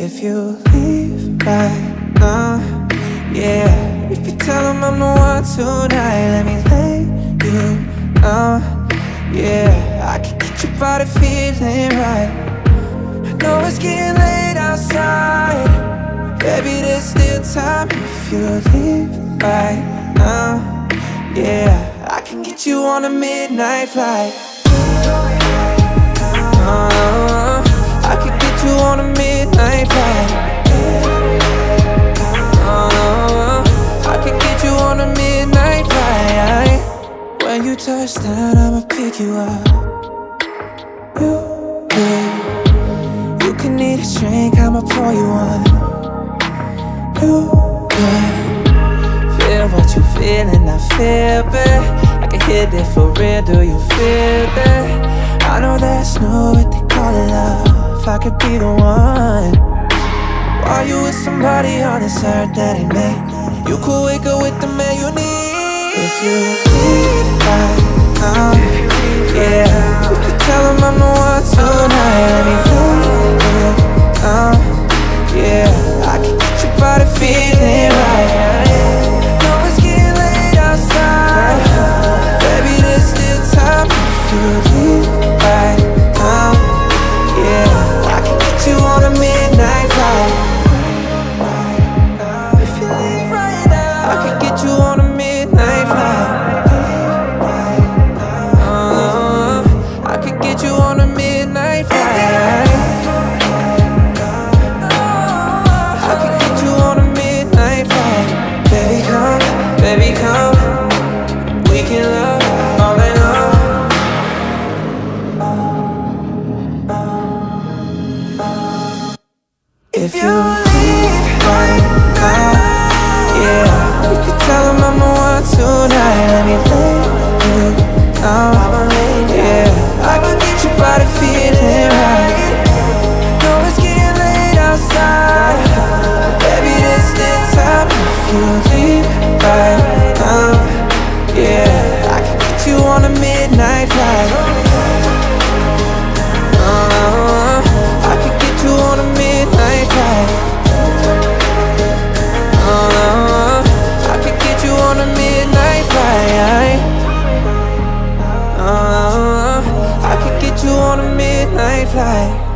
If you leave right now, yeah. If you tell them I'm the one tonight, let me lay you down, yeah. I can get your body feeling right. I know it's getting late outside, baby. There's still time if you leave right now, yeah. I can get you on a midnight flight. Uh, Touch down, I'ma pick you up. You, yeah. You can need a drink, I'ma pour you one. You, yeah. Feel what you feeling, I feel it. I can hit it for real, do you feel it? I know that's no what they call it love I could be the one While you with somebody on this earth that ain't me You could wake up with the man you need If you right If you leave right now, yeah You can tell them I'm the one tonight. Let me lay you down, flight.